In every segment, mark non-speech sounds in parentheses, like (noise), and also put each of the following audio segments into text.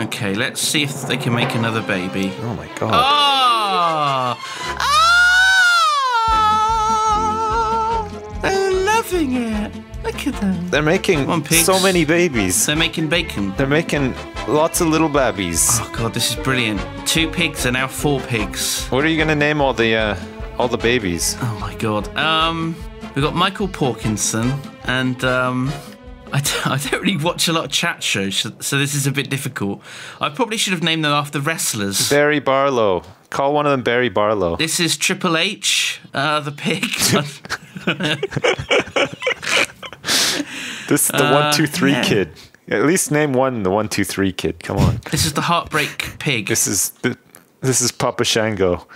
Okay, let's see if they can make another baby. Oh my god. Oh! Oh! They're loving it. Look at them. They're making on, so many babies. They're making bacon. They're making lots of little babies. Oh god, this is brilliant. Two pigs are now four pigs. What are you gonna name all the uh, all the babies? Oh my god. Um, we've got Michael Porkinson, and um, I d- (laughs) I don't really watch a lot of chat shows, so- so this is a bit difficult. I probably should have named them after wrestlers. Barry Barlow. Call one of them Barry Barlow. This is Triple H, uh, the pig. (laughs) (laughs) This is the Uh, one two three yeah. kid. At least name one the one two three kid. Come on. this is the Heartbreak Pig. This is this is Papa Shango.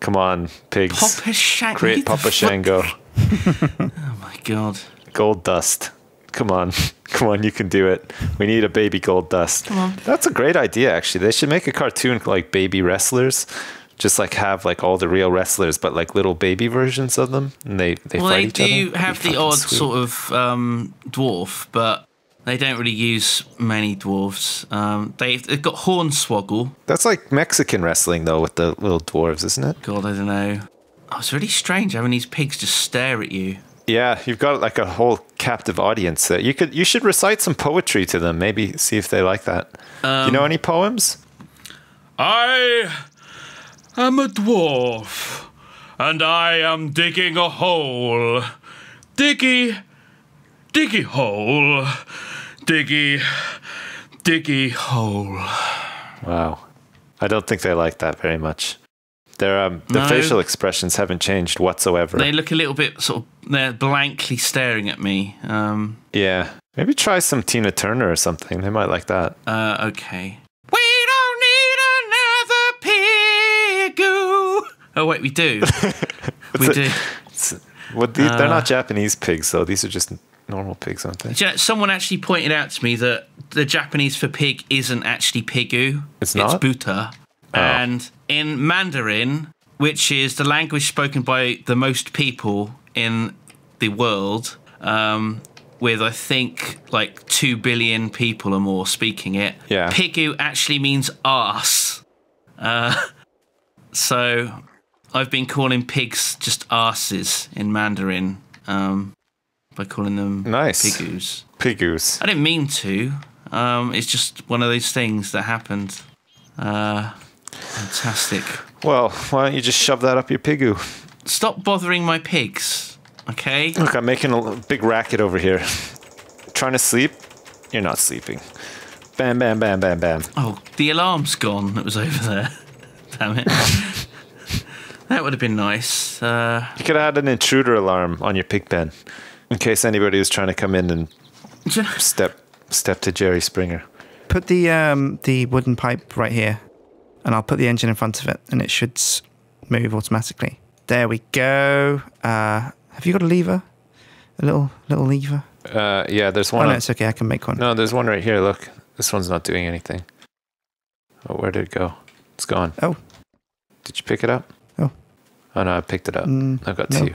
Come on, pigs. Papa Shango. Create Papa Shango. Oh my god. Goldust. Come on. (laughs) Come on, you can do it. We need a baby Goldust. Come on. That's a great idea actually. They should make a cartoon like baby wrestlers. Just like have like all the real wrestlers, but like little baby versions of them, and they they Well, fight they each other. do That'd have the odd sweet. sort of um, dwarf, but they don't really use many dwarves. Um, they, they've got Hornswoggle. That's like Mexican wrestling though, with the little dwarves, isn't it? God, I don't know. Oh, it's really strange having these pigs just stare at you. Yeah, you've got like a whole captive audience. That you could you should recite some poetry to them. Maybe see if they like that. you know um, any poems? I am a dwarf, and I am digging a hole. Diggy, diggy hole. Diggy, diggy hole. Wow, I don't think they like that very much. Their um, their No. facial expressions haven't changed whatsoever. They look a little bit sort of, they're blankly staring at me. Um, yeah, maybe try some Tina Turner or something. They might like that. uh, okay. We don't need another pigoo. Oh, wait, we do. (laughs) we do. The, they're Uh. not Japanese pigs though. These are just normal pigs, aren't they? You know, someone actually pointed out to me that the Japanese for pig isn't actually pigu. It's not. It's buta. And in Mandarin, which is the language spoken by the most people in the world, um, with I think like two billion people or more speaking it, Yeah. pigu actually means ass. Uh, (laughs) so I've been calling pigs just asses in Mandarin um, by calling them Nice. pigus. Pigoos. I didn't mean to. Um, it's just one of those things that happened. Uh, fantastic. Well, why don't you just shove that up your pigoo? Stop bothering my pigs, okay? Look, I'm making a big racket over here. Trying to sleep? You're not sleeping. Bam, bam, bam, bam, bam. Oh, the alarm's gone that was over there. (laughs) Damn it. that would have been nice. Uh, You could have had an intruder alarm on your pig pen in case anybody was trying to come in and do you know- step step to Jerry Springer. Put the um, the wooden pipe right here, and I'll put the engine in front of it, and it should move automatically. There we go. Uh, have you got a lever? A little little lever? Uh, yeah, there's Oh one. no, it's okay. I can make one. no, there's one right here. Look, this one's not doing anything. Oh, where did it go? It's gone. Oh. Did you pick it up? Oh. Oh no, I picked it up. Mm, I've got no. two.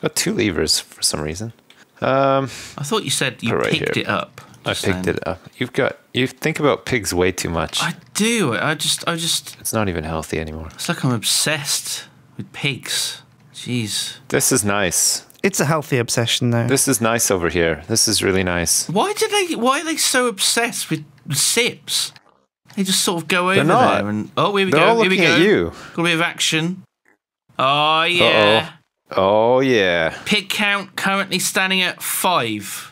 Got two levers for some reason. Um, I thought you said you Put right picked here. it up. I picked then. it up. You've got you think about pigs way too much. I do. I just, I just, It's not even healthy anymore. it's like I'm obsessed with pigs. Jeez. This is nice. It's a healthy obsession, though. This is nice over here. This is really nice. Why do they? Why are they so obsessed with sips? They just sort of go over not. there and oh, here we They're go. all here we looking go. at you. Got a bit of action. Oh yeah. Oh yeah, Pig count currently standing at five.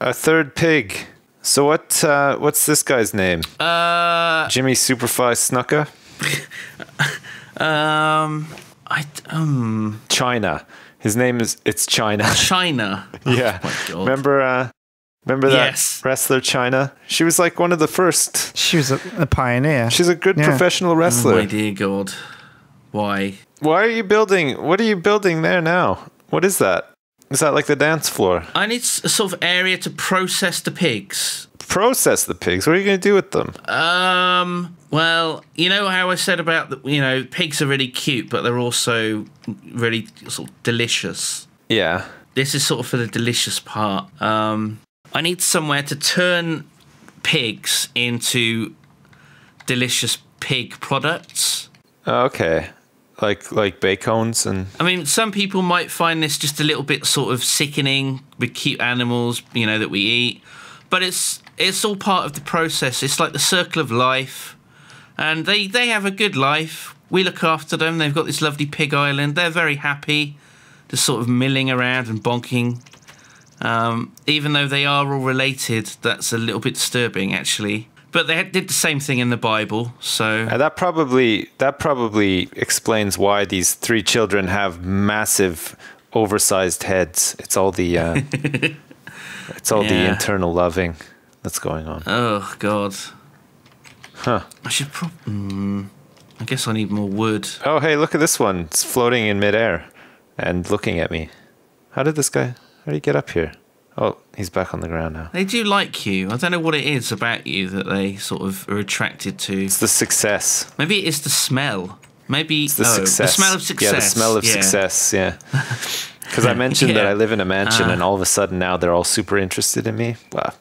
A third pig. So what? Uh, what's this guy's name? Uh, Jimmy Superfly Snuka? (laughs) um, I um Chyna. His name is it's Chyna. (laughs) Chyna. (laughs) yeah. Oh my God. Remember? Uh, remember that Yes. wrestler Chyna? She was like one of the first. She was a, a pioneer. She's a good Yeah. professional Oh wrestler. my dear God. Why? Why are you building? What are you building there now? What is that? Is that like the dance floor? I need a sort of area to process the pigs. Process the pigs. What are you going to do with them? Um. Well, you know how I said about the, you know pigs are really cute, but they're also really sort of delicious. Yeah. This is sort of for the delicious part. Um, I need somewhere to turn pigs into delicious pig products. Okay, like like bacons and I mean, some people might find this just a little bit sort of sickening with cute animals, you know, that we eat. But it's it's all part of the process. It's like the circle of life, and they they have a good life. We look after them. They've got this lovely pig island. They're very happy, just sort of milling around and bonking. Um, even though they are all related, that's a little bit disturbing, actually. But they did the same thing in the Bible, so Uh, that probably that probably explains why these three children have massive, oversized heads. It's all the uh, (laughs) it's all the internal loving that's going on. Oh God. Huh. I should probably. Mm, I guess I need more wood. Oh, hey, look at this one. It's floating in midair and looking at me. How did this guy? How did he get up here? Oh, he's back on the ground now. They do like you. I don't know what it is about you that they sort of are attracted to. It's the success. Maybe it is the smell. Maybe It's the oh, success. the smell of success. Yeah, the smell of Yeah. success. Yeah. (laughs) Because I mentioned that I live in a mansion, Uh. and all of a sudden now they're all super interested in me. Well,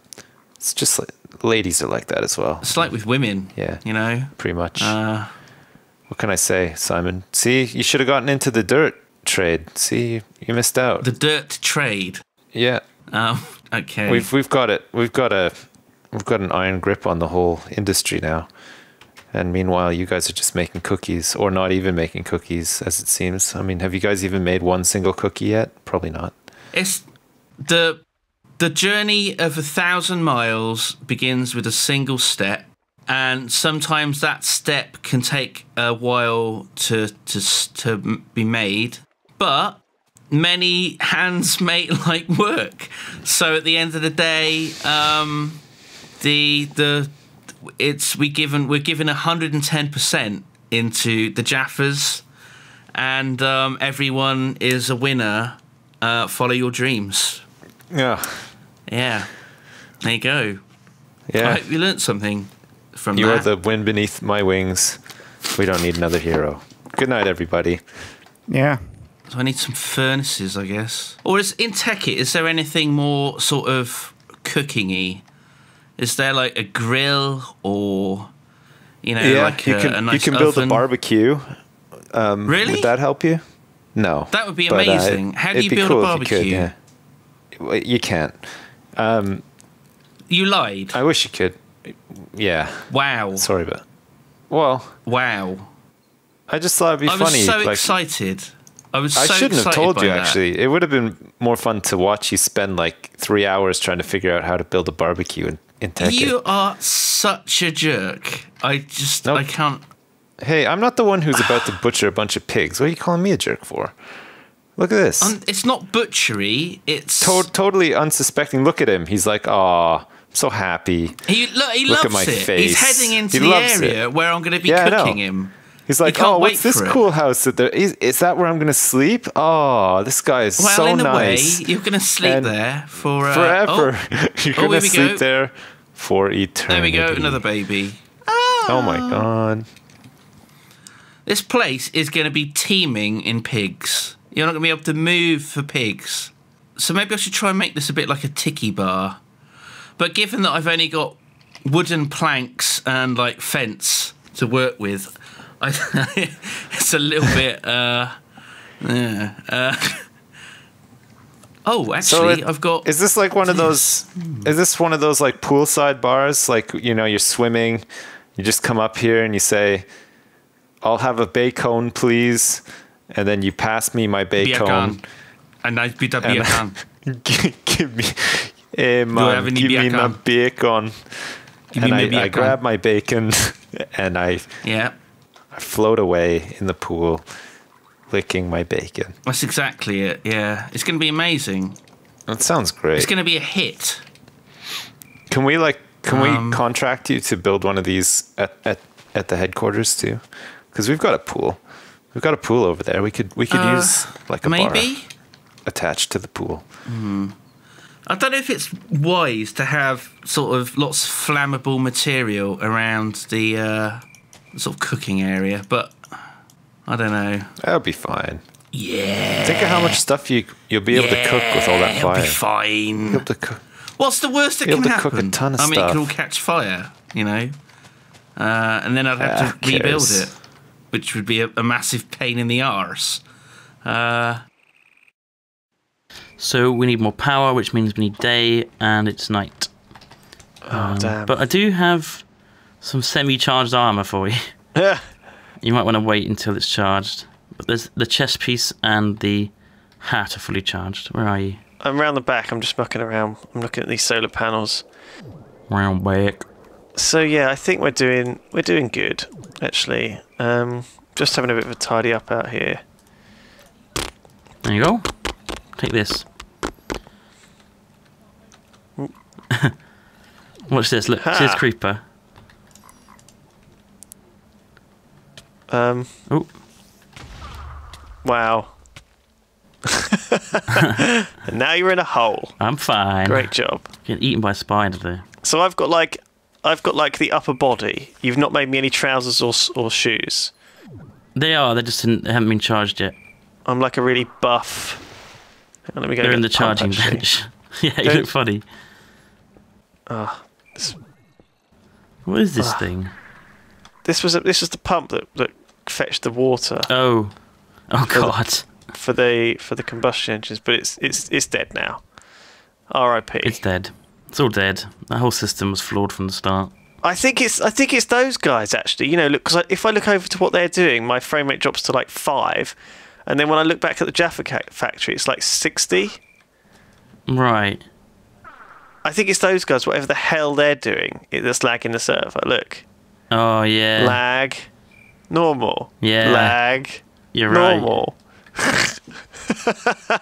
it's just like ladies are like that as well. It's like with women. Yeah. You know. Pretty much. Uh, what can I say, Simon? See, you should have gotten into the dirt trade. See, you missed out. the dirt trade. yeah, Um, (laughs) okay. we've we've got it. We've got a we've got an iron grip on the whole industry now. And meanwhile, you guys are just making cookies, or not even making cookies, as it seems. I mean, have you guys even made one single cookie yet? Probably not. It's the the journey of a thousand miles begins with a single step, and sometimes that step can take a while to to to be made. But many hands make (laughs) light work. So at the end of the day, um, the the it's we given we're given hundred and ten percent into the Jaffas, and um, everyone is a winner. Uh, follow your dreams. Yeah, Yeah, there you go. Yeah. I hope you learnt something from You are the wind beneath my wings. We don't need another hero. Good night, everybody. Yeah. So I need some furnaces, I guess. Or is in Tekkit, is there anything more sort of cooking-y? Is there like a grill or you know, like you a, can a nice you can build oven? a barbecue. Really? Would that help you? No. That would be But, uh, amazing. How do you build a cool if you could, barbecue? yeah. You can't. You lied. I wish you could. Yeah. wow. Sorry, but well, Wow. I just thought it'd be funny. I was so like, excited. I was I shouldn't have told you. that. Actually, it would have been more fun to watch you spend like three hours trying to figure out how to build a barbecue in, in Tekkit. You are such a jerk. I just Nope. I can't Hey, I'm not the one who's about to butcher a bunch of pigs. What are you calling me a jerk for? Look at this. Un- it's not butchery. It's To- totally unsuspecting. Look at him. He's like, "Aw, I'm so happy." he look. He Look loves at my it. face. He's heading into He the area it. where I'm going to be Yeah, cooking him. He's like, "Oh, what's this for it." cool house that there is? Is that where I'm going to sleep? Oh, this guy is Well, so in a nice. way, you're going to sleep And there for uh, Forever. Oh, (laughs) You're Oh, going to sleep go. there for eternity. there we go, another baby. Oh my god. This place is going to be teeming in pigs. You're not going to be able to move for pigs. So maybe I should try and make this a bit like a tiki bar. But given that I've only got wooden planks and like fence to work with, I, (laughs) it's a little bit. Uh, yeah. Uh, oh, So actually, it- I've got. Is this like one of those? Is this one of those like poolside bars? Like you know, you're swimming, you just come up here and you say, "I'll have a bacon, please," and then you pass me my bacon. Biakan. And I beat up And- Biakan. Give me, hey have man, give me my bacon? Give and me I, I grab my bacon (laughs) and I, Yeah, I float away in the pool, licking my bacon. that's exactly it. Yeah, it's going to be amazing. That sounds great. It's going to be a hit. Can we like can Um, we contract you to build one of these at at, at the headquarters too? Because we've got a pool. We've got a pool over there. We could we could Uh, use like a Maybe. attached to the pool. I don't know if it's wise to have sort of lots of flammable material around the uh, sort of cooking area, but I don't know. That'll be fine. Yeah. Think of how much stuff you you'll be able to cook with all that it'll fire. be fine. You'll be able to cook. What's the worst that Be can able to cook a happen? ton of I mean, it stuff. can all catch fire, you know. uh, and then I'd have Ah, to rebuild cares. it, which would be a, a massive pain in the arse. Uh, So we need more power, which means we need day, and it's night. Oh, damn. But I do have some semi-charged armor for you. You might want to wait until it's charged. But there's the chest piece and the hat are fully charged. Where are you? I'm round the back. I'm just mucking around. I'm looking at these solar panels. Round back. So yeah, I think we're doing we're doing good actually. Um, just having a bit of a tidy up out here. There you go. Take this. (laughs) Watch this. Look, see this creeper. Um, Oh, wow. and (laughs) now you're in a hole. I'm fine. Great job. Getting eaten by a spider there. So I've got like I've got like the upper body. You've not made me any trousers or or shoes. They are. They just didn't, they haven't been charged yet. I'm like a really buff. On, let me go. They're in the the pump, charging actually. bench. (laughs) yeah, you Don't- look funny. Ah, this, What is this Ah. thing? this was a, this was the pump that, that fetched the water Oh, oh For the- god! for the for the combustion engines, but it's it's it's dead now. R.I.P. It's dead. It's all dead. The whole system was flawed from the start. I think it's I think it's those guys actually. You know, look because if I look over to what they're doing, my frame rate drops to like five, and then when I look back at the Jaffa factory, it's like sixty. Right. I think it's those guys. Whatever the hell they're doing, it's that's lagging the server. Look, Oh yeah. lag, normal, Yeah. lag, You're right. normal. (laughs)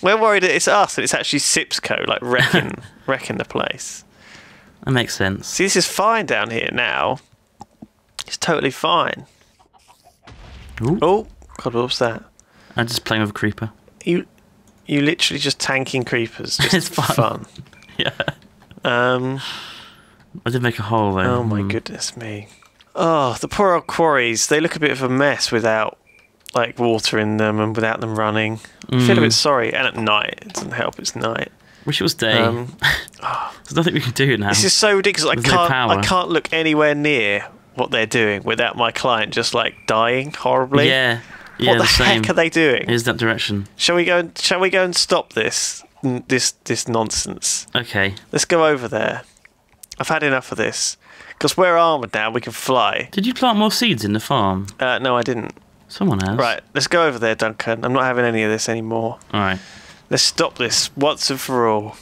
We're worried that it's us and it's actually Sipsco like wrecking (laughs) wrecking the place. That makes sense. See, this is fine down here now. It's totally fine. Ooh. Oh, God, what was that? I'm just playing with a creeper. You, you literally just tanking creepers (laughs) just It's for fun. fun. Yeah. Um. I did make a hole though. Oh my Hmm. goodness me. Oh, the poor old quarries. They look a bit of a mess without like water in them and without them running. I feel a Mm. bit sorry. And at night, it doesn't help. It's night. Wish it was day. Um, (laughs) There's nothing we can do now. This is so ridiculous. I There's no can't. I can't look anywhere near what they're doing without my client just like dying horribly. yeah. Yeah. what the, the same. heck are they doing? Is that direction? Shall we go? And, shall we go and stop this? n- This this nonsense. Okay. Let's go over there. I've had enough of this. Because we're armored now, we can fly. Did you plant more seeds in the farm? Uh, no, I didn't. Someone has. Right, let's go over there, Duncan. I'm not having any of this anymore. All right. Let's stop this once and for all.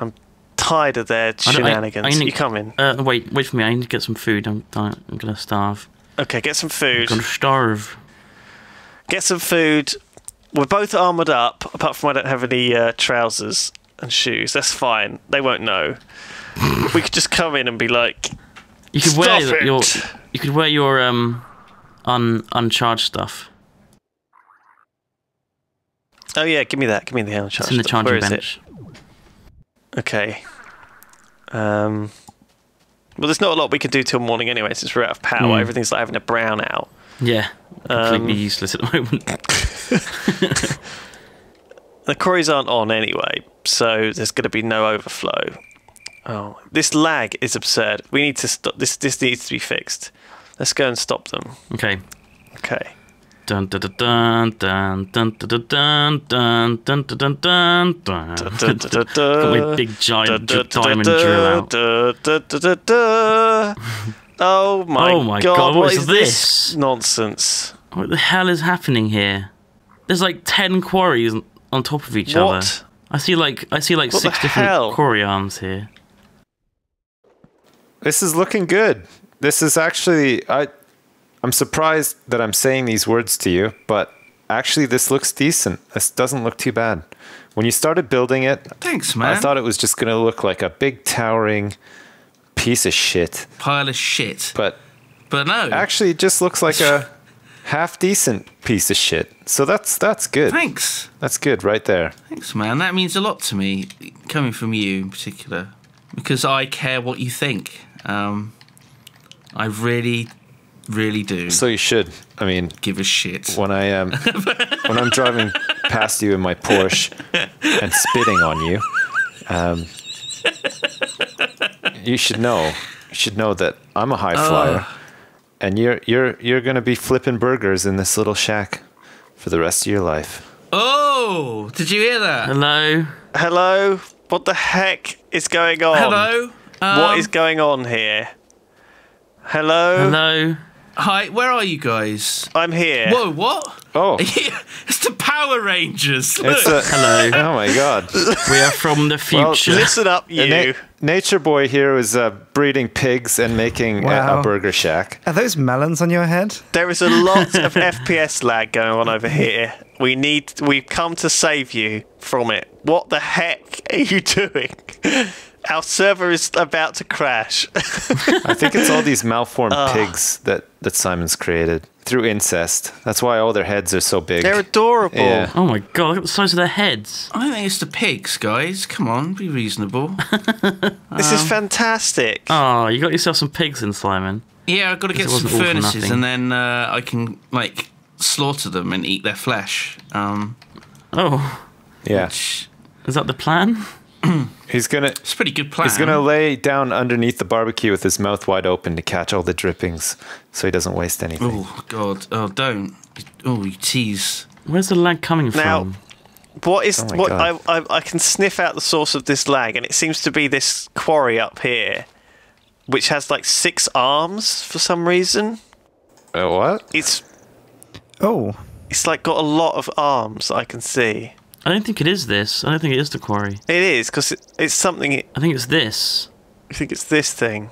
I'm tired of their I don't- I- shenanigans. I need- you come in. Uh, wait, wait for me. I need to get some food. I'm, I'm gonna starve. Okay, get some food. I'm food. gonna starve. Get some food. We're both armored up, apart from I don't have any uh, trousers and shoes. That's fine. They won't know. We could just come in and be like, You could wear it! your. You could wear your um, un uncharged stuff. "Oh yeah, give me that. Give me the uncharged It's in the stuff. Charging it? bench. Okay. Um. Well, there's not a lot we can do till morning anyway, since we're out of power. Hmm. Everything's like having a brown out. Yeah. Completely Um, useless at the moment. (laughs) (laughs) The quarries aren't on anyway, so there's going to be no overflow. Oh, this lag is absurd. We need to stop. This this needs to be fixed. Let's go and stop them. okay. Okay. Dun dun dun dun dun dun dun dun dun dun dun dun dun. Got my big giant Da, da, dr- da, diamond drill out. Oh my, Oh my god! God, what is is this? this nonsense? What the hell is happening here? There's like ten quarries on top of each other. What? I see like I see like What six different quarry arms here. This is looking good. This is actually I I'm surprised that I'm saying these words to you, but actually this looks decent. This doesn't look too bad. When you started building it, thanks, man. I thought it was just going to look like a big towering piece of shit, Pile of shit. but But no. actually it just looks like a (laughs) half decent piece of shit. So that's that's good. thanks. That's good right there. Thanks, man. That means a lot to me, coming from you in particular, because I care what you think. Um, I really, really do So you should. I mean, give a shit. when I um (laughs) when I'm driving past you in my Porsche and spitting on you, um, you should know should know that I'm a high flyer, and you're you're you're gonna be flipping burgers in this little shack for the rest of your life. Oh, did you hear that? Hello. Hello? What the heck is going on? Hello. What Um, is going on here? Hello? Hello. Hi, where are you guys? I'm here. Whoa, what? Oh, (laughs) it's the Power Rangers. Look. it's a Hello. oh my god. (laughs) we are from the Well, future. Listen up, you. Na- Nature Boy here is uh, breeding pigs and making a- a, burger shack. Are those melons on your head? There is a lot of (laughs) FPS lag going on over here. We need. We've come to save you from it. What the heck are you doing? Our server is about to crash. (laughs) I think it's all these malformed pigs that, that Simon's created through incest. That's why all their heads are so big. They're adorable. Yeah. oh my god, look at the size of their heads. I think it's the pigs, guys. Come on, be reasonable. (laughs) This is fantastic. Oh, you got yourself some pigs in, Simon. yeah, I've got to get some wasn't all for furnaces, and then uh, I can like slaughter them and eat their flesh. Um, Oh, Yeah. which- is that the plan? (clears throat) He's gonna it's a pretty good plan. he's gonna lay down underneath the barbecue with his mouth wide open to catch all the drippings, so he doesn't waste anything. Oh God! Oh, don't! Oh, you tease. Where's the lag coming Now- from? What is Oh what I, I I can sniff out the source of this lag, and it seems to be this quarry up here, which has like six arms for some reason. Uh, what? It's Oh, it's like got a lot of arms I can see. I don't think it is this. I don't think it is the quarry. It is because it, it's something. I think it's this. I think it's this thing.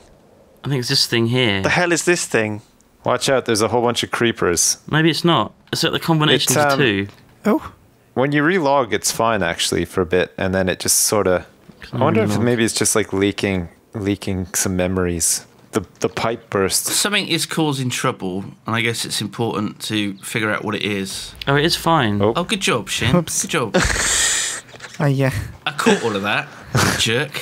I think it's this thing here. The hell is this thing? Watch out! There's a whole bunch of creepers. Maybe it's not. It's like the combination It's, of um, the two. oh, When you relog, it's fine actually for a bit, and then it just sort of. I wonder if maybe it's just like leaking, leaking some memories. The the pipe burst. Something is causing trouble, and I guess it's important to figure out what it is. Oh, it is fine. Oh. Oh, good job, Sjin. Oops. Good job. (laughs) oh yeah. I caught all of that, (laughs) jerk.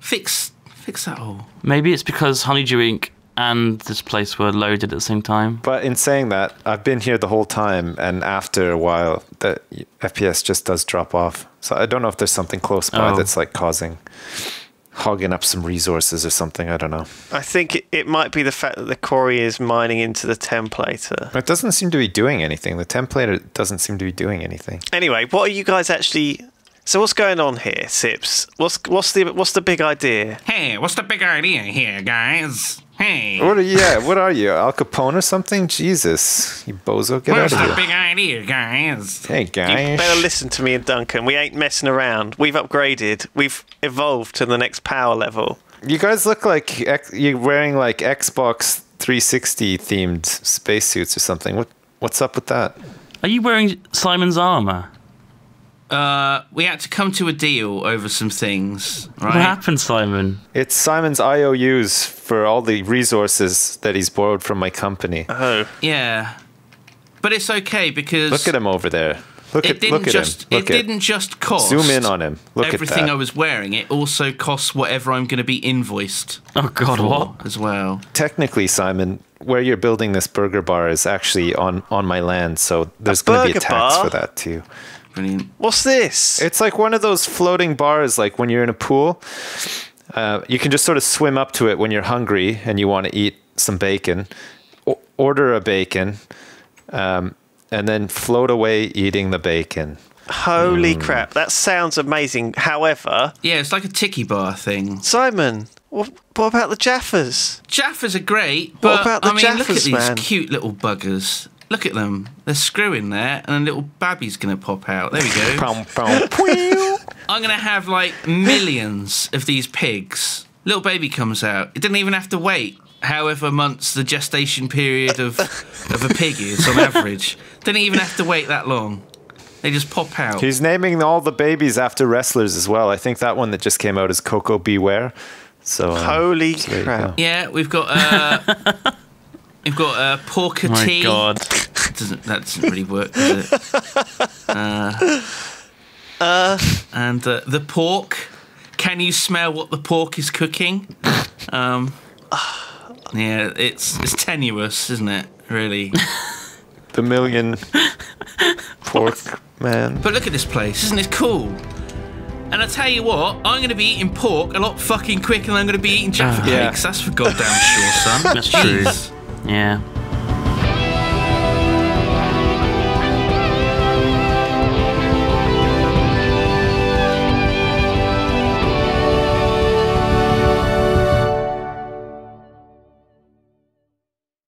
fix, fix that all. Maybe it's because Honeydew Inc and this place were loaded at the same time. But in saying that, I've been here the whole time, and after a while, the FPS just does drop off. So I don't know if there's something close by Oh. that's like causing, hogging up some resources or something. I don't know. I think it, it might be the fact that the quarry is mining into the templator. It doesn't seem to be doing anything. The template doesn't seem to be doing anything. Anyway, what are you guys actually? So what's going on here, Sips? What's what's the what's the big idea? Hey, what's the big idea here, guys? Hey, What are you? Yeah, what are you? Al Capone or something? Jesus, you bozo, get what's out of here! What's the big idea, guys? Hey guys. You guys, better listen to me and Duncan. We ain't messing around. We've upgraded. We've evolved to the next power level. you guys look like ex- you're wearing like Xbox 360 themed spacesuits or something. What what's up with that? Are you wearing Simon's armor? Uh, we had to come to a deal over some things, What happened, Simon? It's Simon's IOUs for all the resources that he's borrowed from my company. Oh, Yeah, but it's okay because Look at him over there. Look it at didn't look at just him. Look it at didn't just cost zoom in on him. Look everything at I was wearing. It also costs whatever I'm going to be invoiced Oh God, for what? as well. Technically, Simon, where you're building this burger bar is actually on on my land, so there's going to be a tax bar? for that too. Brilliant. what's this? It's like one of those floating bars, like when you're in a pool. Uh, you can just sort of swim up to it when you're hungry and you want to eat some bacon. O- order a bacon, um, and then float away eating the bacon. Holy Hmm. crap! That sounds amazing. However, Yeah, it's like a tiki bar thing. Simon, what, what about the Jaffas? Jaffas are great, but about the I mean, look at these man? cute little buggers. Look at them. They're screwing there, and a little babby's going to pop out. There we go. Pow, pow, pew. I'm going to have like millions of these pigs. Little baby comes out. It didn't even have to wait however months the gestation period of of a pig is on average. Didn't even have to wait that long. They just pop out. He's naming all the babies after wrestlers as well. I think that one that just came out is Koko B. Ware. So um, Holy so crap! Yeah, we've got uh, we've got uh, porker Oh my tea. God. Doesn't that doesn't really work, does it? (laughs) Uh, and uh, the pork. Can you smell what the pork is cooking? Um, yeah, it's it's tenuous, isn't it? Really. (laughs) the million pork man. But look at this place, isn't it cool? And I tell you what, I'm going to be eating pork a lot fucking quicker than I'm going to be eating Jaffa Yeah. cakes. That's for goddamn sure, son. (laughs) That's true. Yeah.